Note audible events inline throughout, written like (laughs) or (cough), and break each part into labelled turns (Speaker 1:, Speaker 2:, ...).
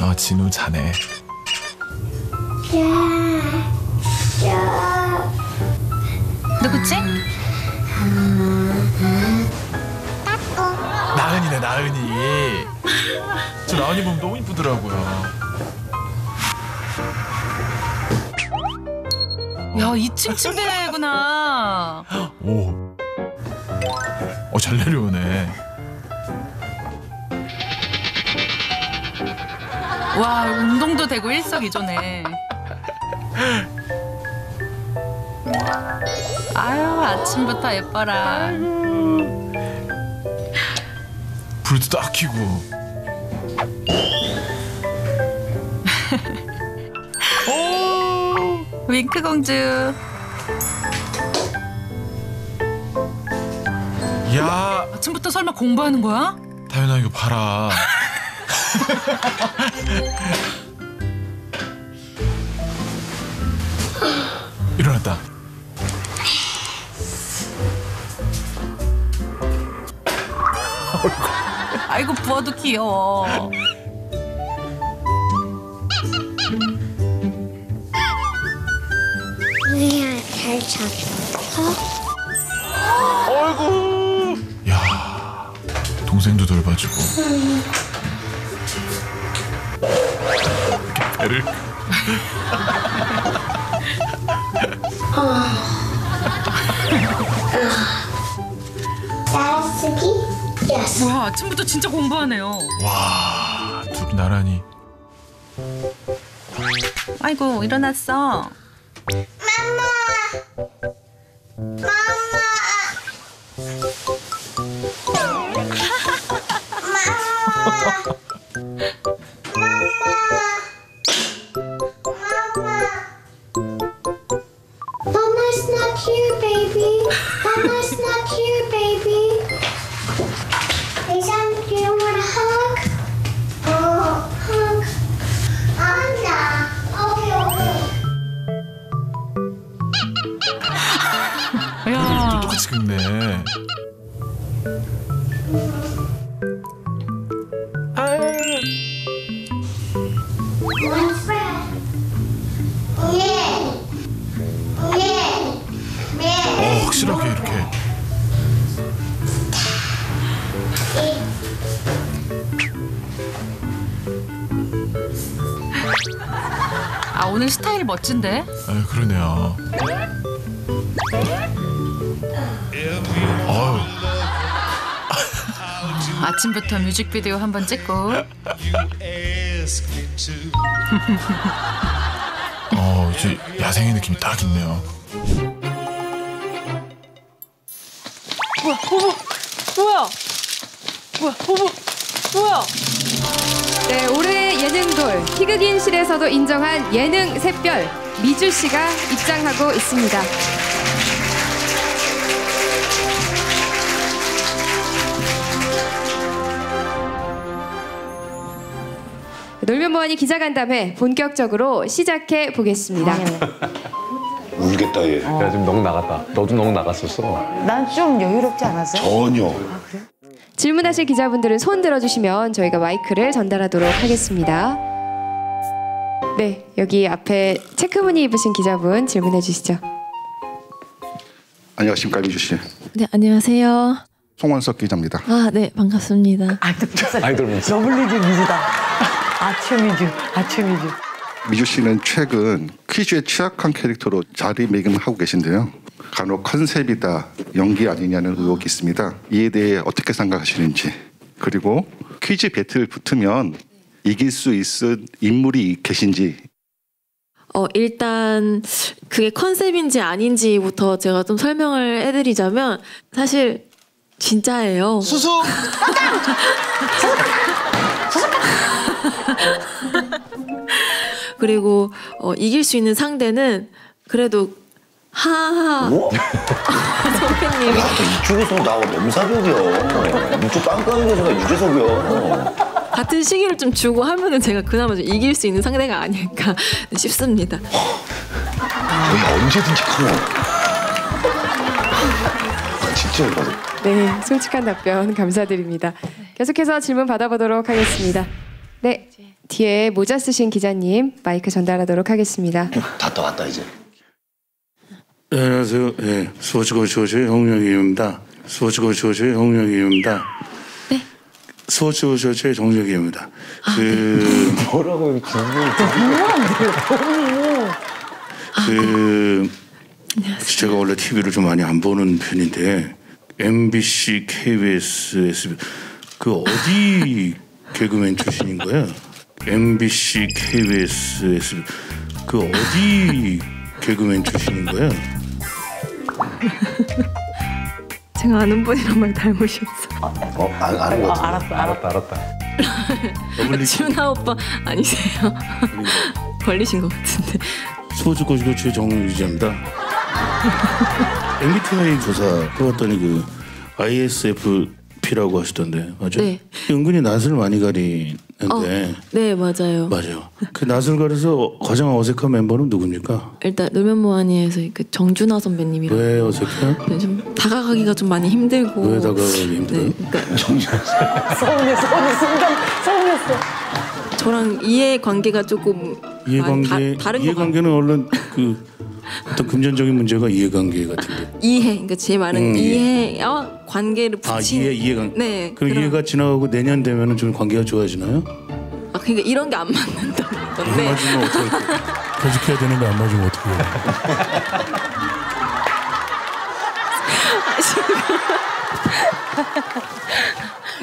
Speaker 1: 아 진우 자네.
Speaker 2: 누구지?
Speaker 1: 나은이네 나은이. 저 나은이 보면 너무 이쁘더라고요.
Speaker 2: 야 2층 침대구나.
Speaker 1: 오. 어잘 내려오네.
Speaker 2: 와 운동도 되고 일석이조네. 아유 아침부터 예뻐라.
Speaker 1: 불도 딱 켜고. (laughs) 오.
Speaker 2: 윙크 공주.
Speaker 1: 야
Speaker 2: 아침부터 설마 공부하는 거야?
Speaker 1: 다현아 이거 봐라. (laughs) 일어났다.
Speaker 2: 아이고 부어도 귀여워.
Speaker 1: 배를.
Speaker 3: 따라쓰기? 예스
Speaker 2: 뭐야 아침부터 진짜 공부하네요.
Speaker 1: 와 둘이 나란히.
Speaker 2: 아이고 일어났어.
Speaker 3: Mama's
Speaker 2: 스타일 멋진데?
Speaker 1: 아 그러네요. 어우 (laughs)
Speaker 2: 아침부터 뮤직비디오 한 번 찍고 (laughs)
Speaker 1: 어 이제 야생의 느낌이 딱 있네요.
Speaker 4: 뭐야, 어머, 뭐야? 뭐야, 어머, 뭐야?
Speaker 5: 네, 올해 예능돌 희극인실에서도 인정한 예능 샛별 미주 씨가 입장하고 있습니다. 놀면 뭐하니 기자간담회 본격적으로 시작해 보겠습니다. (laughs)
Speaker 6: 울겠다 얘.
Speaker 7: 야 지금 너무 나갔다. 너도 너무 나갔었어.
Speaker 8: 난 좀 여유롭지 않았어요?
Speaker 6: 전혀.
Speaker 5: 질문하실 기자분들은 손 들어주시면 저희가 마이크를 전달하도록 하겠습니다. 네, 여기 앞에 체크무늬 입으신 기자분 질문해 주시죠.
Speaker 9: 안녕하십니까 미주 씨.
Speaker 10: 네, 안녕하세요.
Speaker 9: 송원석 기자입니다.
Speaker 10: 아, 네, 반갑습니다.
Speaker 7: 아이돌 문자.
Speaker 8: 러블리즈 미주다. 아츠 미주, 아츠 미주.
Speaker 9: 미주 씨는 최근 퀴즈에 취약한 캐릭터로 자리매김하고 계신데요. 간혹 컨셉이다 연기 아니냐는 의혹이 있습니다. 이에 대해 어떻게 생각하시는지 그리고 퀴즈 배틀 붙으면 이길 수 있은 인물이 계신지
Speaker 10: 어, 일단 그게 컨셉인지 아닌지부터 제가 좀 설명을 해드리자면 사실 진짜예요.
Speaker 6: 수수. (laughs)
Speaker 10: 그리고 어, 이길 수 있는 상대는 그래도 하하
Speaker 6: 뭐?
Speaker 10: 선배님이
Speaker 6: 야, 이쪽에서 나와 넘사벽이야. 이쪽 깜깜이에서가 유재석이야.
Speaker 10: 같은 시기를 좀 주고 하면은 제가 그나마 좀 이길 수 있는 상대가 아닐까 (laughs) 싶습니다.
Speaker 6: 거의 언제든지 커요. 아, 진짜 열받아.
Speaker 5: 네, 솔직한 답변 감사드립니다. 계속해서 질문 받아보도록 하겠습니다. 네, 뒤에 모자 쓰신 기자님 마이크 전달하도록 하겠습니다.
Speaker 6: 다 떠왔다 이제.
Speaker 11: 네, 안녕하세요. 예, 스포츠고 쇼쇼의 홍영기입니다. 스포츠고 쇼쇼의 홍영기입니다.
Speaker 10: 네.
Speaker 11: 스포츠고 쇼쇼의 정혁이입니다. 그
Speaker 7: 뭐라고
Speaker 11: 그 제가 원래 TV를 좀 많이 안 보는 편인데 MBC, KBS, SBS 그 어디 개그맨 출신인 거야? MBC, KBS, SBS 그 어디 개그맨 출신인 거야? (laughs)
Speaker 10: 제가 아는 분이랑 말 닮으셨어.
Speaker 6: 어, 아, 아는 거 같아.
Speaker 8: 알았어, 알았어.
Speaker 7: 알았다 알았다. (laughs)
Speaker 10: 준하 오빠 아니세요? 걸리신 것 같은데.
Speaker 11: 스포츠 고시고 최정우 기자입니다. MBTI 조사 해봤더니 그 ISFP라고 하시던데 맞죠?
Speaker 10: 네.
Speaker 11: 은근히 낯을 많이 가리는 데
Speaker 10: 어, 네 맞아요.
Speaker 11: 맞아요. 그 낯을 가려서 가장 어색한 멤버는 누굽니까?
Speaker 10: 일단 노면모하니에서 그 정준하 선배님이랑
Speaker 11: 왜 어색해?
Speaker 10: 네, 좀 다가가기가 좀 많이 힘들고.
Speaker 11: 왜 다가가기 힘들어요?
Speaker 10: 네, 그러니까
Speaker 8: 서운했어, 서운했어, 순간 서운했어.
Speaker 10: 저랑 이해 관계가 조금
Speaker 11: 이해 관계
Speaker 10: 많이 다, 다른 것 같아요.
Speaker 11: 이해 관계는 얼른 그 어떤 금전적인 문제가 이해관계 같은데.
Speaker 10: 이해, 그러니까 제 말은
Speaker 11: 음,
Speaker 10: 이해와 관계를
Speaker 11: 아
Speaker 10: 붙인.
Speaker 11: 이해 이해관.
Speaker 10: 네.
Speaker 11: 그럼
Speaker 10: 그런-
Speaker 11: 이해가 지나가고 내년 되면은 좀 관계가 좋아지나요?
Speaker 10: 아 그러니까 이런 게 안 맞는다는
Speaker 11: 안
Speaker 10: 건데.
Speaker 11: 맞으면 어떻게?
Speaker 1: 계속해야 되는데 안 맞으면 어떻게 해요?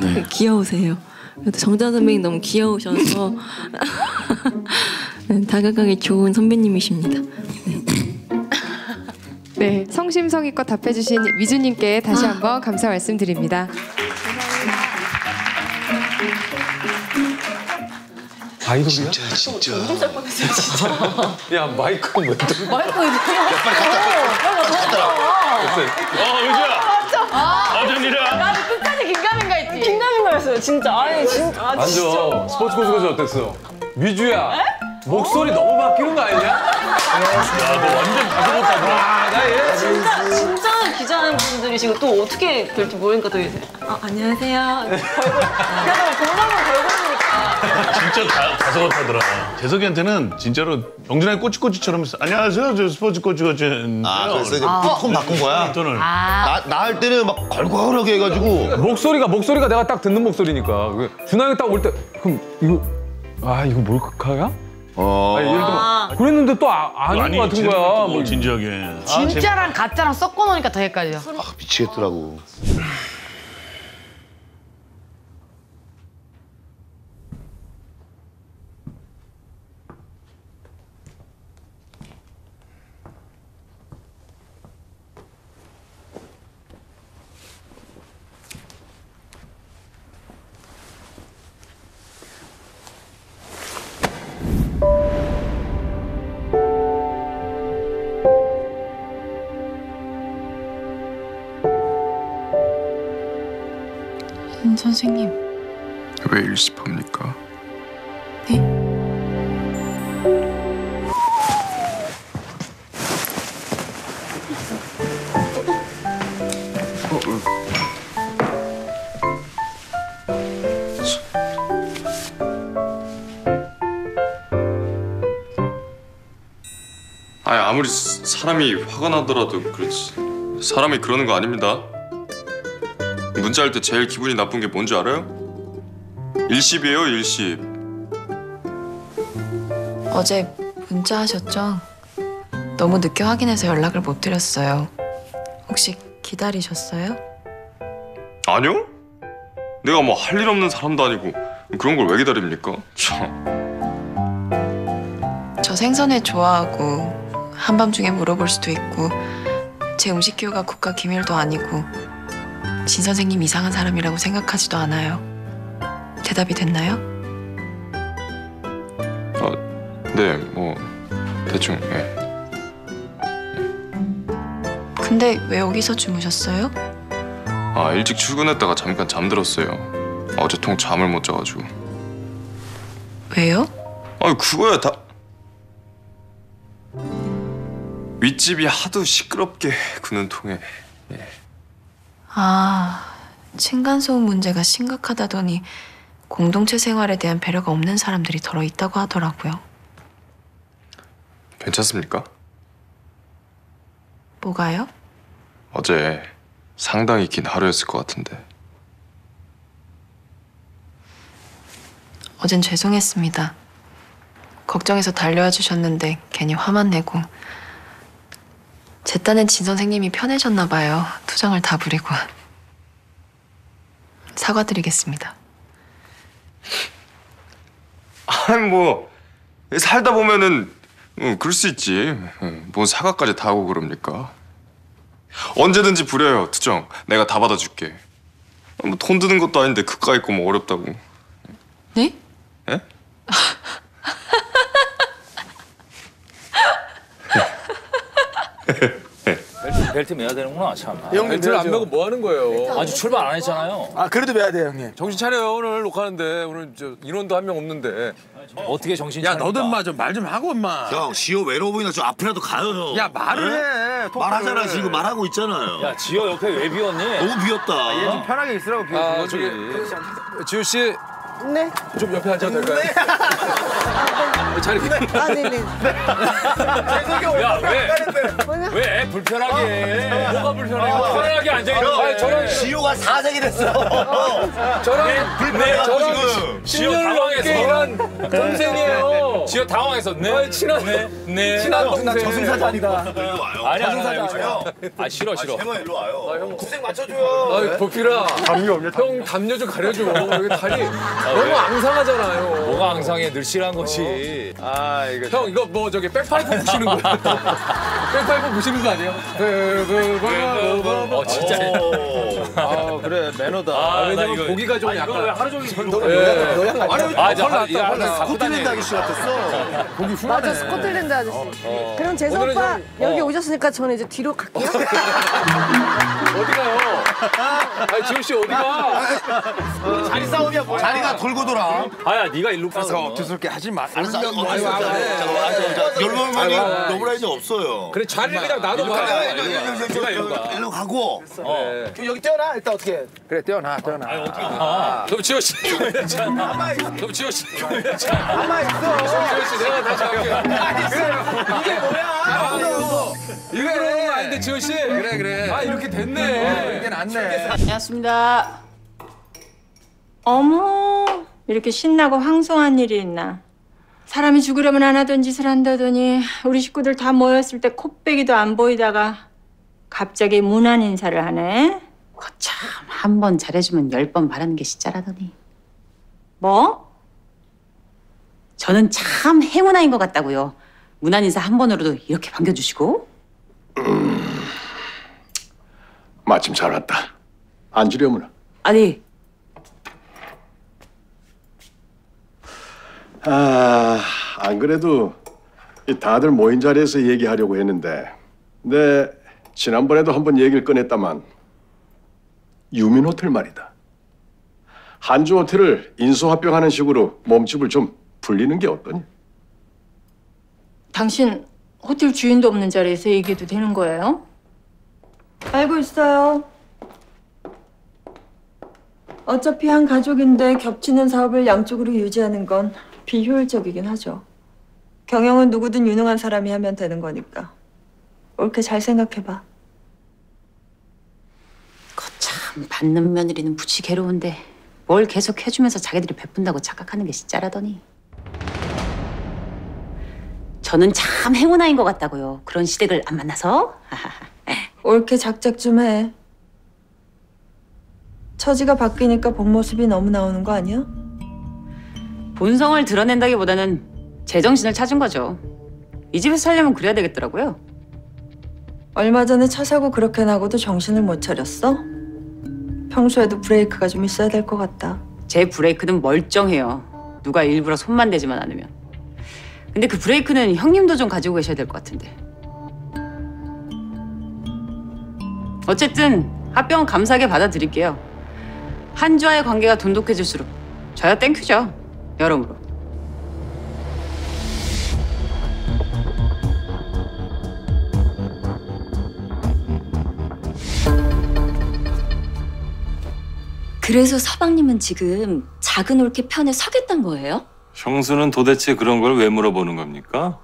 Speaker 11: 네. (laughs)
Speaker 10: 귀여우세요. 그래도 정자 선배님 너무 귀여우셔서 (laughs) 네, 다가가기 좋은 선배님이십니다.
Speaker 5: 네, 성심성의껏 답해주신 위주님께 다시 한번 감사 말씀드립니다.
Speaker 7: 아이돌이야?
Speaker 6: 진짜 진짜. (laughs)
Speaker 7: 야 마이크 왜 또?
Speaker 8: 마이크 이제
Speaker 1: 어, 유지야. 어쩐 일이야?
Speaker 8: 나도 끝까지 긴가민가 했지. 긴가민가였어요, 진짜. 아니, 진짜. 아,
Speaker 7: 앉아. 스포츠 고수고수 어땠어? 미주야. 목소리 너무 바뀌는 거 아니냐?
Speaker 1: 야, 너 완전 가수 못하구나.
Speaker 7: 아, 나 얘.
Speaker 8: 진짜, 진짜 기자분들이시고 또 어떻게 될지 모르니까 또 이제.
Speaker 10: 아, 안녕하세요.
Speaker 8: 그래도 공감은 걸고니까
Speaker 1: 진짜 가, 가수 같다더라. 재석이한테는 진짜로 영준의 꼬치꼬치처럼. 안녕하세요, 저 스포츠 꼬치꼬치.
Speaker 6: 아 그래서 이제 톤 바꾼 거야.
Speaker 1: 톤을.
Speaker 6: 나나 할 때는 막 걸걸하게 해가지고
Speaker 7: 목소리가 목소리가 내가 딱 듣는 목소리니까. 그 준하 형이 딱 올 때 그럼 이거 아 이거 몰카야?
Speaker 6: 어.
Speaker 7: 아니, 예를 들면 그랬는데 또 아, 아닌 것 같은 거야.
Speaker 1: 또
Speaker 7: 뭐.
Speaker 1: 진지하게.
Speaker 8: 진짜랑 가짜랑 섞어 놓으니까 더 헷갈려.
Speaker 6: 아, 미치겠더라고.
Speaker 10: 선생님.
Speaker 12: 왜 일십합니까?
Speaker 10: 네?
Speaker 12: 아니 아무리 사- 사람이 화가 나더라도 그렇지 사람이 그러는 거 아닙니다 문자할 때 제일 기분이 나쁜 게 뭔지 알아요? 일십이에요 일십
Speaker 10: 어제 문자 하셨죠? 너무 늦게 확인해서 연락을 못 드렸어요. 혹시 기다리셨어요?
Speaker 12: 아니요? 내가 뭐 할 일 없는 사람도 아니고 그런 걸 왜 기다립니까? 참
Speaker 10: 저 생선회 좋아하고 한밤중에 물어볼 수도 있고 제 음식 기호가 국가 기밀도 아니고 진 선생님 이상한 사람이라고 생각하지도 않아요. 대답이 됐나요?
Speaker 12: 네, 뭐 대충 예.
Speaker 10: 근데 왜 여기서 주무셨어요?
Speaker 12: 아 일찍 출근했다가 잠깐 잠들었어요 어제 통 잠을 못 자가지고
Speaker 10: 왜요?
Speaker 12: 아 그거야 다 윗집이 하도 시끄럽게 구는 통에
Speaker 10: 아, 층간소음 문제가 심각하다더니 공동체 생활에 대한 배려가 없는 사람들이 더러 있다고 하더라고요.
Speaker 12: 괜찮습니까?
Speaker 10: 뭐가요?
Speaker 12: 어제 상당히 긴 하루였을 것 같은데
Speaker 10: 어젠 죄송했습니다. 걱정해서 달려와 주셨는데 괜히 화만 내고 제 딴엔 진 선생님이 편해졌나 봐요. 투정을 다 부리고 사과드리겠습니다.
Speaker 12: 아니 뭐 살다 보면은 응, 그럴 수 있지 응, 뭔 사과까지 다 하고 그럽니까 언제든지 부려요 투정 내가 다 받아줄게 뭐 돈 드는 것도 아닌데 그까이 거뭐 어렵다고
Speaker 10: 네?
Speaker 12: 예? (laughs)
Speaker 13: 벨트, 벨트 매야 되는구나 참.
Speaker 7: 형 벨트를 안 매고 뭐 하는 거예요?
Speaker 13: 아직 출발 안 했잖아요.
Speaker 7: 아 그래도 매야 돼요 형님. 정신 차려요 오늘 녹화하는데 오늘 저 인원도 한 명 없는데.
Speaker 13: 어떻게 정신
Speaker 7: 야
Speaker 13: 차립니까?
Speaker 7: 너도 인마 좀 말 좀 하고 인마.
Speaker 6: 형 지호 외로워 보이나 좀 앞이라도 가요 형.
Speaker 7: 야 말을 해. 토크를.
Speaker 6: 말하잖아 지금 말하고 있잖아요.
Speaker 13: 야 지호 옆에 왜 비웠니?
Speaker 6: 너무 비었다.
Speaker 7: 얘 좀 편하게 있으라고 비워준
Speaker 13: 아. 저기,
Speaker 7: 지호 씨.
Speaker 8: 네.
Speaker 7: 좀 옆에 앉아도 될까요? 자리.
Speaker 8: 아, 네네.
Speaker 13: 야 왜? 왜 불편하게 해? 뭐가 불편해? 편하게 앉아 있는 거야. 저랑
Speaker 6: 지호가 사색이 됐어.
Speaker 7: 저랑
Speaker 13: 불편해.
Speaker 7: 저랑
Speaker 13: 지금. 지호
Speaker 7: 10년을 넘게 일한
Speaker 13: 당황해서.
Speaker 7: 동생이에요.
Speaker 13: 지호 당황해서 네.
Speaker 7: 아, 친한
Speaker 13: 네. 네.
Speaker 7: 친한 동생.
Speaker 6: 나 저승사자입니다.
Speaker 13: 아니 아니
Speaker 6: 저승사자
Speaker 13: 아니. 아 싫어 싫어.
Speaker 6: 제발 일로 와요.
Speaker 7: 형
Speaker 6: 구색 맞춰줘요.
Speaker 7: 아, 보필아. 담요 없냐? 형 담요 좀 가려줘. 여기 다리 너무 앙상하잖아요.
Speaker 13: 뭐가 앙상해 늘 싫어한 거지.
Speaker 7: 아 이거 형 이거 뭐 저기 백파이프 부시는 거야? 백파이프 부시는 거 아니에요?
Speaker 13: 어 진짜.
Speaker 7: 아 그래 매너다. 아,
Speaker 13: 나
Speaker 7: 왜냐면 보기가 좀
Speaker 13: 아,
Speaker 7: 약간
Speaker 13: 왜 하루 종일
Speaker 7: 예.
Speaker 6: 노양
Speaker 7: 아니
Speaker 13: 아,
Speaker 7: 아, 저헐 났다. 헐
Speaker 6: 스코틀랜드
Speaker 7: 났다.
Speaker 6: 아저씨 같았어.
Speaker 7: 보기 훌하네.
Speaker 8: 맞아, 스코틀랜드 아저씨. 그럼 재성
Speaker 7: 오늘은
Speaker 8: 오빠
Speaker 7: 좀-
Speaker 8: 여기
Speaker 7: 어.
Speaker 8: 오셨으니까 저는 이제 뒤로 갈게요. (laughs)
Speaker 7: 어디 가요? 아 지호 씨 어디 가?
Speaker 6: 자리 싸움이야 뭐야. 자리가 돌고 돌아.
Speaker 13: 아야 네가 일로 가서
Speaker 7: 어투스럽게 하지 마.
Speaker 6: 알았어.
Speaker 7: 아이고.
Speaker 6: 러브라이즈 없어요.
Speaker 7: 그래 자리를 그냥 놔둬 봐.
Speaker 13: 일로 가.
Speaker 6: 일로 가고.
Speaker 7: 어.
Speaker 6: 여기 뛰어나 일단 어떻게?
Speaker 7: 그래 뛰어나 뛰어나.
Speaker 13: 아, 그럼 지호 씨. 그럼 지호 씨.
Speaker 6: 가만 있어.
Speaker 7: 지호 씨 내가 다시 할게. 이게 뭐야? 이거 그런 거 아닌데 지호 씨. 그래 그래. 아 이렇게 됐네. 이게 낫네.
Speaker 14: 안녕하십니다. 어머, 이렇게 신나고 황송한 일이 있나. 사람이 죽으려면 안 하던 짓을 한다더니 우리 식구들 다 모였을 때 코빼기도 안 보이다가 갑자기 무난 인사를 하네.
Speaker 15: 거참 한 번 잘해주면 열 번 바라는 게 시자라더니
Speaker 14: 뭐?
Speaker 15: 저는 참 행운아인 것 같다고요. 무난 인사 한 번으로도 이렇게 반겨주시고
Speaker 16: 마침 잘 왔다. 앉으려면
Speaker 15: 아니
Speaker 16: 아, 안 그래도 이 다들 모인 자리에서 얘기하려고 했는데 내 지난번에도 한번 얘기를 꺼냈다만 유민 호텔 말이다. 한주 호텔을 인수합병하는 식으로 몸집을 좀 불리는 게 어떠니?
Speaker 14: 당신 호텔 주인도 없는 자리에서 얘기해도 되는 거예요? 알고 있어요. 어차피 한 가족인데 겹치는 사업을 양쪽으로 유지하는 건 비효율적이긴 하죠. 경영은 누구든 유능한 사람이 하면 되는 거니까. 옳게 잘 생각해봐.
Speaker 15: 참 받는 며느리는 무지 괴로운데 뭘 계속 해주면서 자기들이 베푼다고 착각하는 게 시자라더니 저는 참 행운아인 것 같다고요. 그런 시댁을 안 만나서
Speaker 14: 옳게 작작 좀 해. 처지가 바뀌니까 본 모습이 너무 나오는 거 아니야?
Speaker 15: 본성을 드러낸다기보다는 제정신을 찾은 거죠. 이 집에서 살려면 그래야 되겠더라고요.
Speaker 14: 얼마 전에 차 사고 그렇게 나고도 정신을 못 차렸어? 평소에도 브레이크가 좀 있어야 될 것 같다.
Speaker 15: 제 브레이크는 멀쩡해요. 누가 일부러 손만 대지만 않으면. 근데 그 브레이크는 형님도 좀 가지고 계셔야 될 것 같은데. 어쨌든 합병은 감사하게 받아들일게요. 한주와의 관계가 돈독해질수록 저야 thank you죠. 여러모로.
Speaker 17: 그래서 서방님은 지금 작은 올케 편에 서겠단 거예요?
Speaker 13: 형수는 도대체 그런 걸 왜 물어보는 겁니까?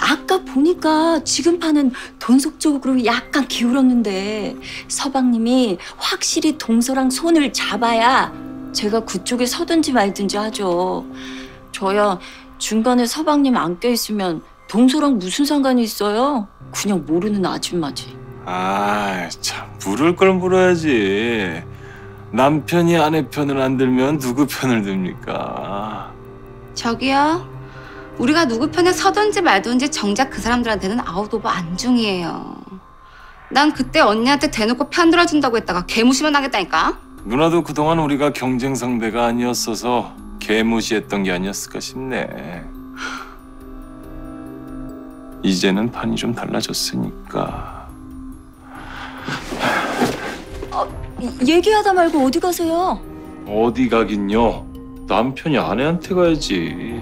Speaker 17: 아까 보니까 지금 파는 돈속 쪽으로 약간 기울었는데 서방님이 확실히 동서랑 손을 잡아야 제가 그쪽에 서든지 말든지 하죠. 저야 중간에 서방님 안 껴있으면 동서랑 무슨 상관이 있어요? 그냥 모르는 아줌마지.
Speaker 13: 아, 참 물을 걸 물어야지. 남편이 아내 편을 안 들면 누구 편을 듭니까?
Speaker 18: 저기요. 우리가 누구 편에 서든지 말든지 정작 그 사람들한테는 out of 안중이에요. 난 그때 언니한테 대놓고 편 들어준다고 했다가 개무시만 당했다니까.
Speaker 13: 누나도 그동안 우리가 경쟁 상대가 아니었어서 개무시했던 게 아니었을까 싶네. 이제는 판이 좀 달라졌으니까.
Speaker 17: 얘기하다 말고 어디 가세요?
Speaker 13: 어디 가긴요? 남편이 아내한테 가야지.